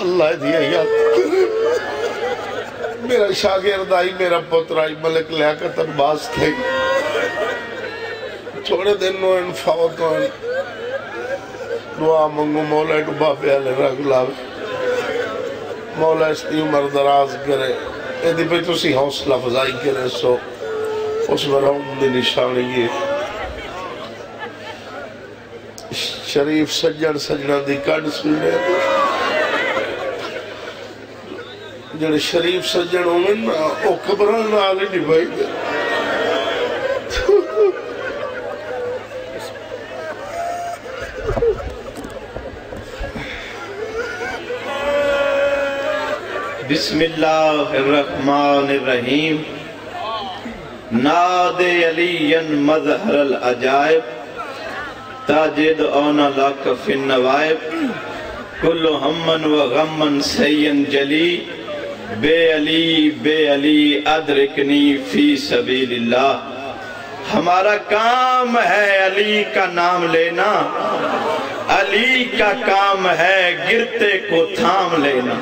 اللہ دیا یاد میرا شاگرد آئی، میرا پتر آئی، ملک لیاقت عباس تھے چھوڑے دن نو ان فوت ہوئے دعا منگو مولا، ایک بابے علی رگ لاوے۔ مولا اس کی عمر دراز کرے۔ ایدی پہ تو سی حوصلہ فضائی کرے، سو اس ورہم دی نشانی یہ شریف سجن سجنہ دی کڑ سنے جڑے شریف سجن ہوئے نا، او قبران آلے نہیں بھائی دے بسم اللہ الرحمن الرحیم۔ ناد علی مظہر العجائب۔ تاجد اونا لک فی النوائب، کل ہمن و غمن سین جلی، بے علی بے علی ادرکنی فی سبیل اللہ۔ ہمارا کام ہے علی کا نام لینا، علی کا کام ہے گرتے کو تھام لینا۔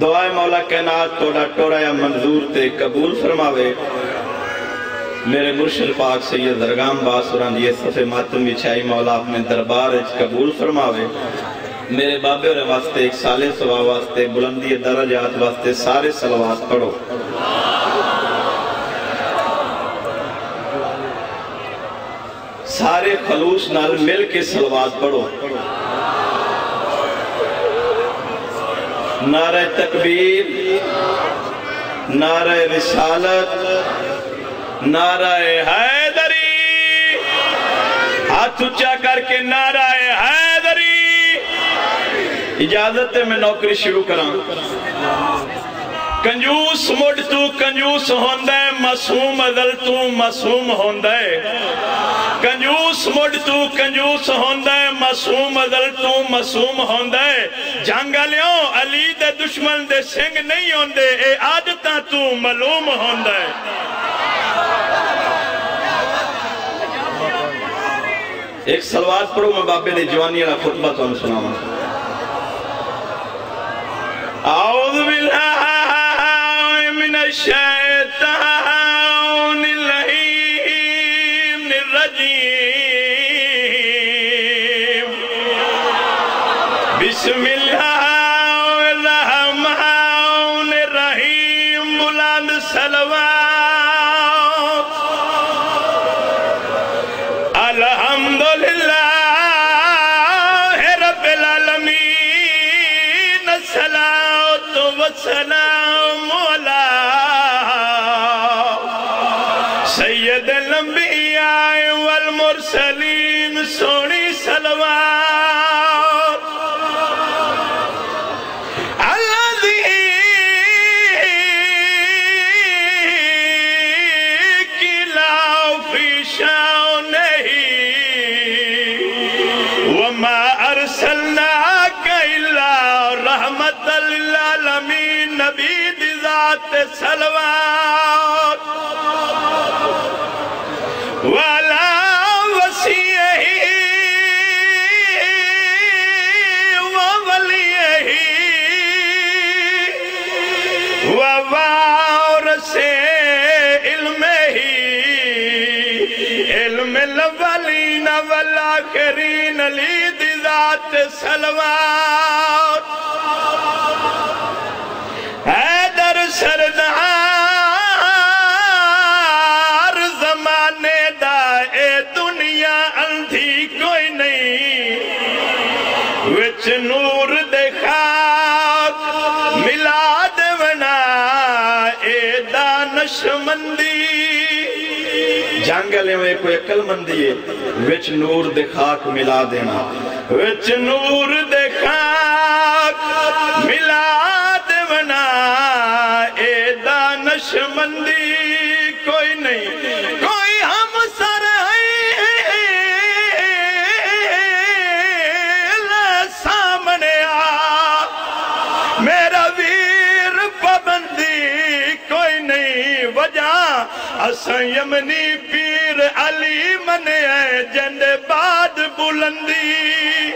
دعائے مولا کائنات، توڑا ٹوڑا یا منظور تے قبول فرماوے۔ میرے مرشد پاک سید درگام باسوران یہ صفحے ماتم بچھائی مولا اپنے دربار اچ قبول فرماوے۔ میرے بابے اور واسطے ایک سالے سوا واسطے بلندی درجات واسطے سارے سلوات پڑھو۔ سارے خلوص نال مل کے سلوات پڑھو۔ نعرہ تکبیر، نعرہ رسالت نعرہ حیدری۔ ہاتھ اچھا کر کے نعرہ حیدری۔ اجازت ہے میں نوکری شروع کرا کنجوس مڈ تو کنجوس ہوندہ ہے مسوم ادل تو مسوم ہوندہ ہے۔ کنجوس مڈ تو کنجوس ہوندہ ہے مسوم ادل تو مسوم ہوندہ ہے۔ جانگا لیوں علی دے دشمن دے سنگ نہیں ہوندے، اے عادتاں تو ملوم ہوندہ ہے۔ ایک سلوات پڑھو، میں بابے نے جوانی والا خطبہ تو ہم سناما اعوذ باللہ من الشیطان اللہیم الرجیم۔ بسم اللہ۔ سید الانبیاء والمرسلین سونی سلوات الذي كلا في شانه وما أرسلناك إلا رحمة للعالمين نبي ذات سلوات والآخرين لید ذات سلوات حیدر سردار زمانے دا اے دنیا اندھی کوئی نہیں۔ وچ نور جانگلے میں کوئی اکل مندی ہے، وچ نور دے خاک ملا دینا۔ وچ نور دے خاک ملا دینا۔ اے دانش مندی، کوئی نہیں۔ یمنی پیر امیر علی منے جن بعد بلندی۔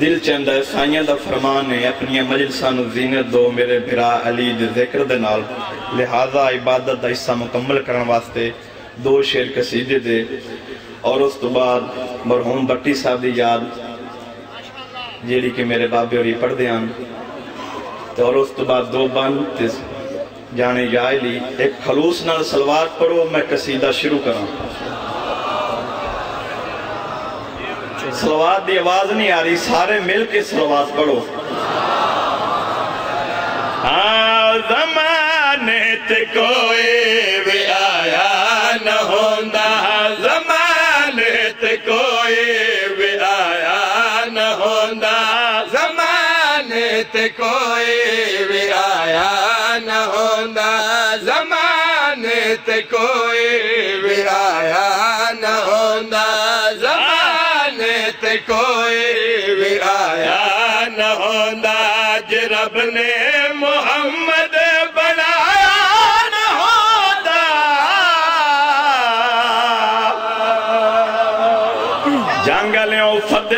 دل چاہتا ہے سائیاں دا فرمان ہے، اپنی مجلساں نو زینت دو میرے بھرا علی دے ذکر دے نال۔ لہذا عبادت دا حصہ مکمل کرن واسطے دو شیر قصیدے دے اور اس تو بعد مرحوم بٹی صاحب دی یاد، جیڑی کہ میرے بابے اور یہ پڑھ دے آن تو اور اس تو بعد دو بند جانے جائے لی ایک خلوص نال سلوار پڑھو، میں قصیدہ شروع کراں۔ سلوات دی آواز نہیں آ رہی، سارے مل کے سلوات پڑھو۔ ہاں زمانے تے کوئی بھی آیا نہ ہوندا زمانے تے کوئی بھی آیا نہ ہوندا زمانے تے کوئی بھی آیا نہ ہوندا زمانے تے کوئی بھی آیا نہ ہوندا زمانے تے کوئی بھی آیا آیا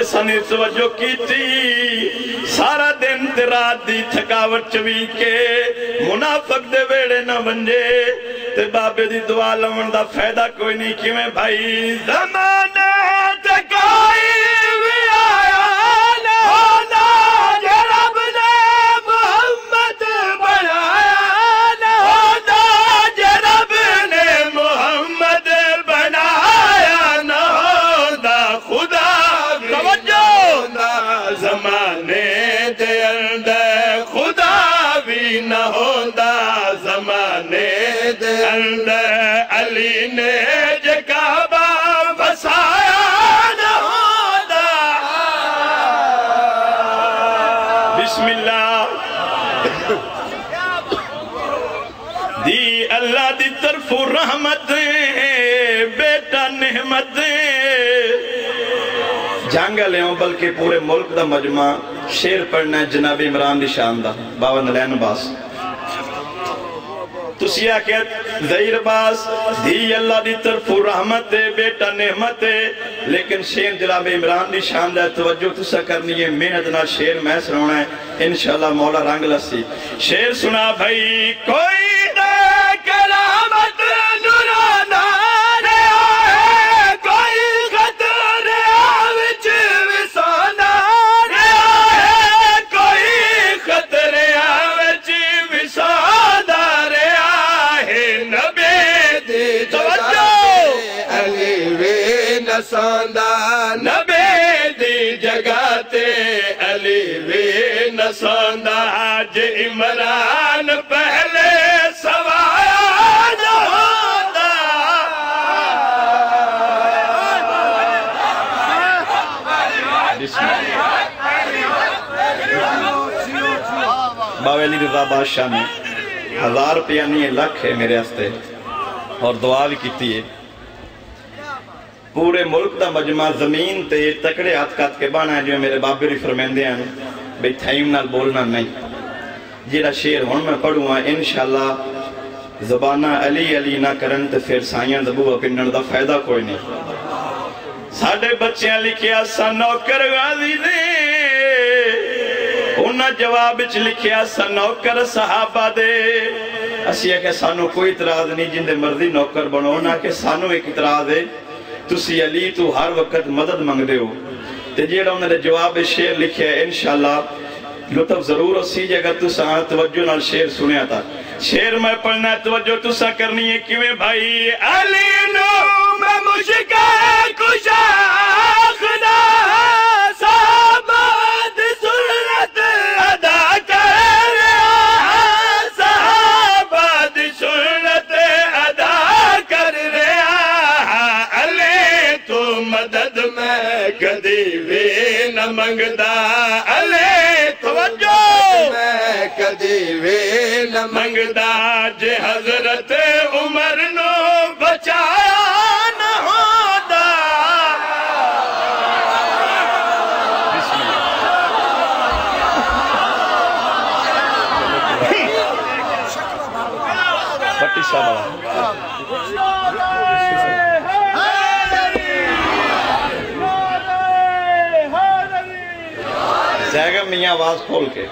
جنگلیوں فتح سنی توجہ کی تھی سارا دن تے رات دی تھکاوٹ چوی کے منافق دے ویڑے نہ ونجے تے بابے دی دعا لون دا فائدہ کوئی نہیں کیویں بھائی علی نے جے بسایا نہ بسم اللہ۔ دی اللہ دی طرف رحمت، بیٹا نحمت جنگ لیوں بلکہ پورے ملک دا مجمع شیر پڑھنا ہے جناب عمران دی شان دا بابا نلین باس تسی آکھت ذہیر باز، دی اللہ دی طرف رحمت دے، بیٹا نعمت دے، لیکن شیر جناب عمران دی شان دے توجہ تسا کرنی ہے، محنت نہ شیر میں سنونا ہے، انشاءاللہ مولا رنگ لسی۔ شیر سنا بھائی، کوئی علی وی نساندا آج عمران پہلے سوایا نہ ہوندا باوے علی رضا بادشاہ نے ہزار روپیہ نہیں ہے لکھ ہے میرے ہستے اور دعا بھی کیتی ہے۔ پورے ملک دا مجمع زمین تے تکڑے ہاتھ کات کے بانا ہے جو میرے بابے ری فرمیندے ہیں بھئی تھائیم نال بولنا نہیں جیڑا شیر ہون میں پڑھوں ہاں انشاءاللہ زبانہ علی علی نہ کرن تے پھر سائیاں دبو پنڈن دا فائدہ کوئی نہیں ساڑھے بچیاں لکھیا سا نوکر غازی دے انہاں جواب اچ لکھیا سا نوکر صحابہ دے اسی ہے کہ سانو کوئی اعتراض نہیں جن دے مرضی نوکر بنو نہ کہ سانو ایک اعتراض ہے تسی علی تو ہر وقت مدد منگ دے ہو۔ تے جیڑا انہوں نے جواب شیر لکھیا ہے، انشاءاللہ لطف ضرور اسی جگہ تو ساں توجہ نال شیر سنیا تھا شیر میں پڑھنا ہے، توجہ تو ساں کرنی ہے، کیویں بھائی؟ علی نو میں مشکہ کشا خدا۔ منگدا جے حضرت عمر نو بچایا نہ ہوندا پٹی شاہ جائے گا میاں آواز کھول کے۔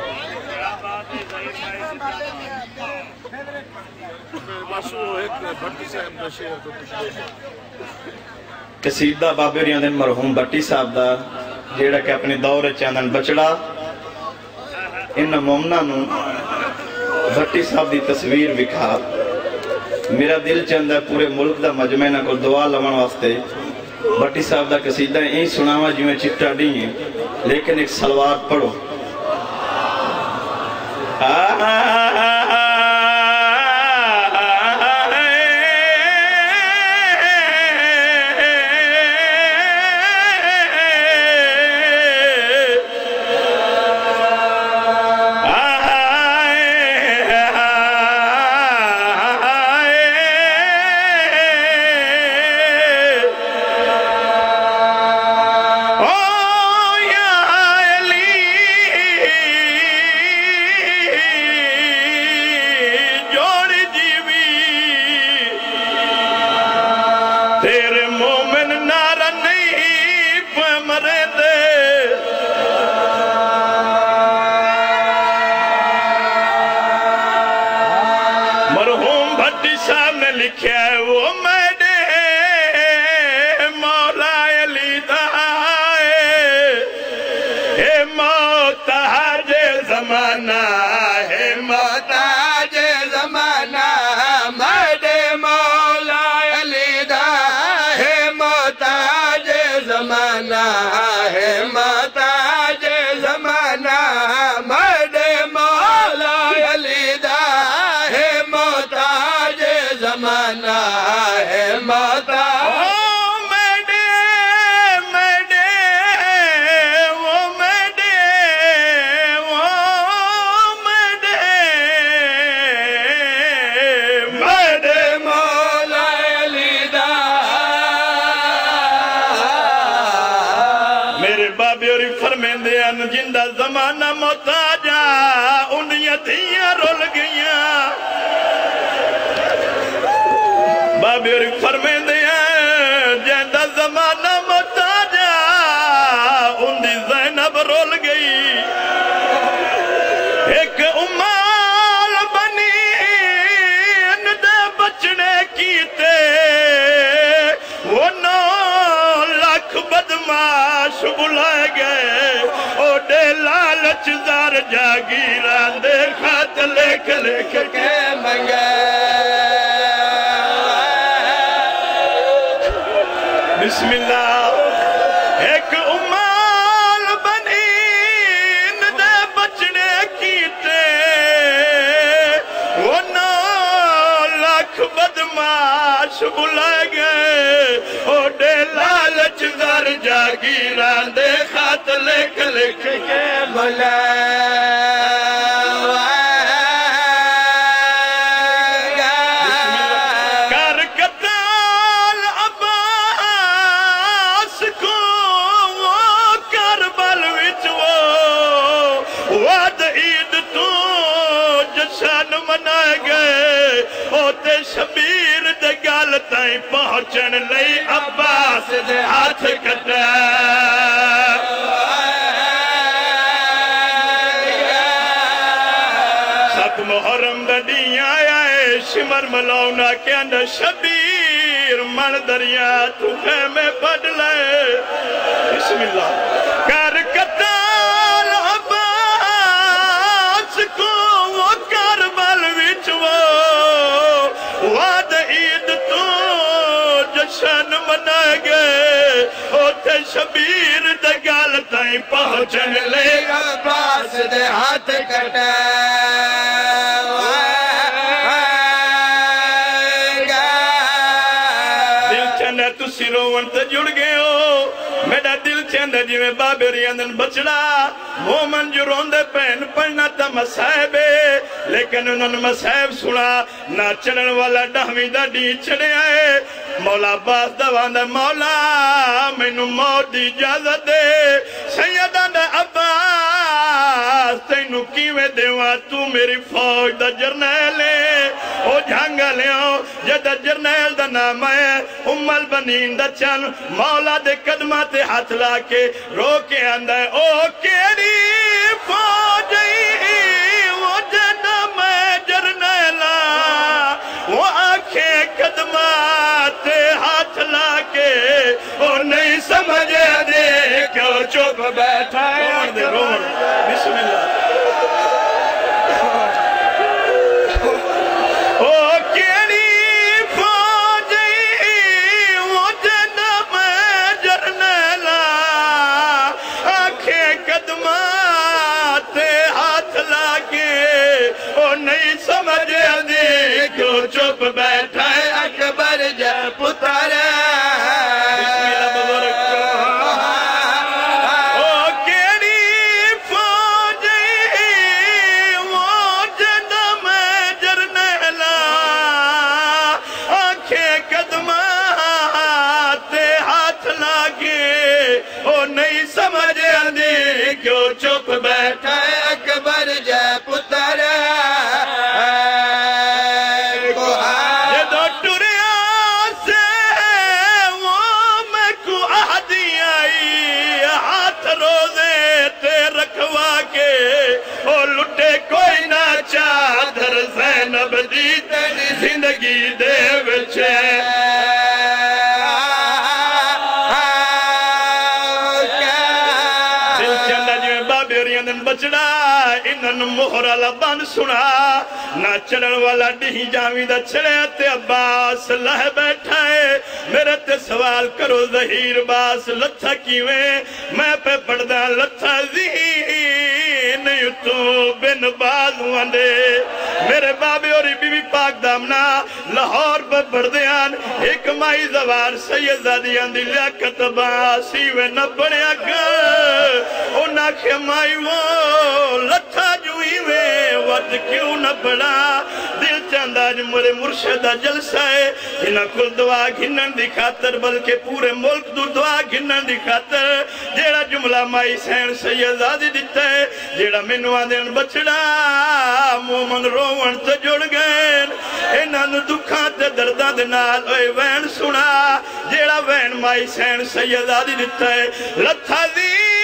قصیدہ بابے ریاں دن مرحوم بٹی صاحب دا جیڑا کہ اپنے دور چاندن بچڑا ان مومنہ نو بٹی صاحب دی تصویر وکھا میرا دل چاندہ پورے ملک دا مجمعہ نہ کو دعا لمن واسطے بٹی صاحب دا قصیدہ این سناوا جو میں چٹا ڈی ہیں لیکن ایک سلوار پڑھو تیرے دھیاں رول گئیاں۔ بابے اور فرمیندے ہیں جندہ زمانہ محتاجا اندی زینب رول گئی۔ ایک امال بنی، ان دے بچنے کیتے۔ وہ نو لاکھ بدماش بلائے گئے۔ جاگیران دے خط لکھ لکھ کے منگے۔ بسم اللہ ایک امال بنی ان دے بچنے کیتے۔ وہ نو لاکھ بدماش بلائے گئے۔ او ڈے جاگیران دے خط لکھ لکھ کے بلا پہنچن لئی عباس دے ہاتھ کٹا ست محرم دڈیاں آیا ہے، شمر ملونا کے اندر شبیر من دریا تو خیمے پڑ لے بسم اللہ۔ کر قتال منائے گئے اوتے شبیر دے گال تائیں پہنچن لے۔ عباس دے ہاتھ کٹے روون تے جڑ گئے ہو۔ میڈا دل چندہ جی میں بابے بچڑا۔ مومن جو روندے پہن پڑھنا تا مسائبے لیکن انہوں نے مسائب سنا نہ چڑھن والا ڈہمی دا ڈی چڑھے آئے مولا باس دوان دے مولا مینو موت دی اجازت دے۔ سیدہ دے عباس تینو کی کیویں دیواں تو میری فوج دا جرنیل ہے۔ او جھنگ لیاں جدا جرنیل دا نام ہے ام البنین دا چن۔ مولا دے قدمہ تے ہاتھ لا کے رو کے آندہ ہے۔ او کیڑی؟ وہ نہیں سمجھے دے کیوں چپ بیٹھا ہے؟ بسم اللہ۔ او کیڑی فوج وہ جنم جرنیلا آنکھیں قدمات ہاتھ لاگے۔ او نہیں سمجھے دے کیوں چپ بیٹھا زندگی دے وچے بچڑا انہن مہر والا سنا۔ نہ چڑھن والا ڈہی جاویں دا چڑھیا تے عباس لہ بیٹھا ہے۔ میرے تے سوال کرو ظہیر باس، لتھا کیویں؟ میں پہ پڑدا لتھا زین تو بن بازو دے۔ میرے بابے اور بی بی پاک دامنا لاہور پہ بردیان ایک مائی زوار سید زادیاں دی لیاقت باسی وے نہ بڑیا گر او نہ خمائی وہ لتھا جوئی وے وقت کیوں نہ بڑا دل چاندہ جو مرے مرشدہ جلسہ ہے، جنہ کل دعا گھنن دی خاطر، بلکہ پورے ملک دو دعا گھنن دی خاطر۔ جیڑا جملہ مائی سین سید آدھی دیتا ہے، جیڑا منو آدھین بچڑا، مومن روون تے جڑ گئے انہاں نو دکھاں تے درداں دے نال اوے وین سنا جیڑا وین مائی سین سید آدھی دیتا ہے، لتھا دین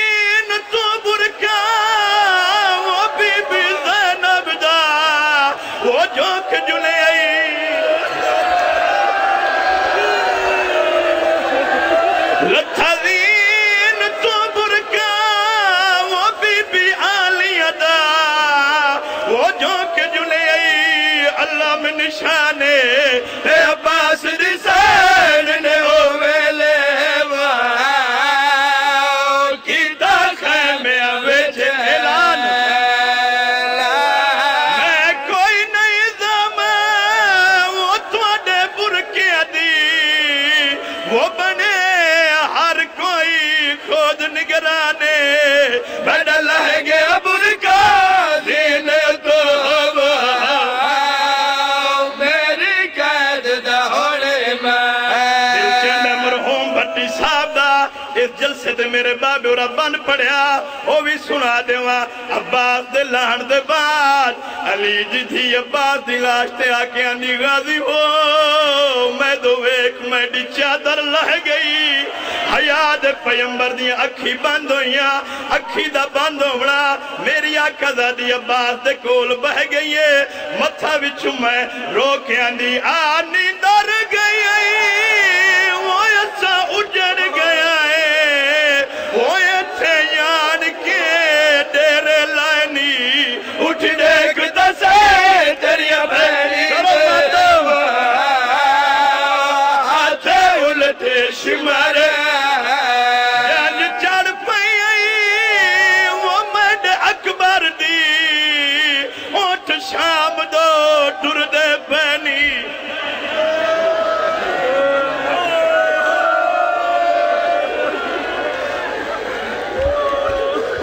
اس جلسے تے میرے بابے اور ابا نے پڑھیا وہ بھی سنا دیواں عباس دے لہن دے بعد علی جی تھی عباس دی لاش تے آکے آنی غازی ہو میں دو ایک میں ڈی چادر لہ گئی حیات پیمبر دی اکھی بند ہوئیاں اکھی دا بند ہونا میری آکھا دا دی عباس دے کول بہ گئی ہے متھا وچھو میں رو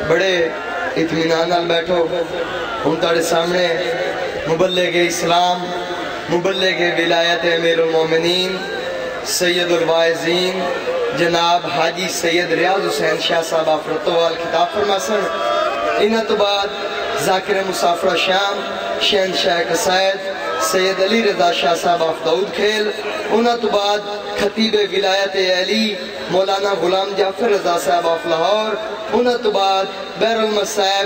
بڑے اطمینان بیٹھو ہم تاڑے سامنے مبلغ اسلام، مبلغ ولایت امیر المومنین، سید الوائزین، جناب حاجی سید ریاض حسین شاہ صاحب آفرتوال خطاب فرما سن انہا تو بعد ذاکر مسافرہ شام شہن شاہ قصائد، سید علی رضا شاہ صاحب آف دعود کھیل انہا بعد خطیب ولایت علی مولانا غلام جعفر رضا صاحب آف لاہور۔ انہا بعد بیر المصائب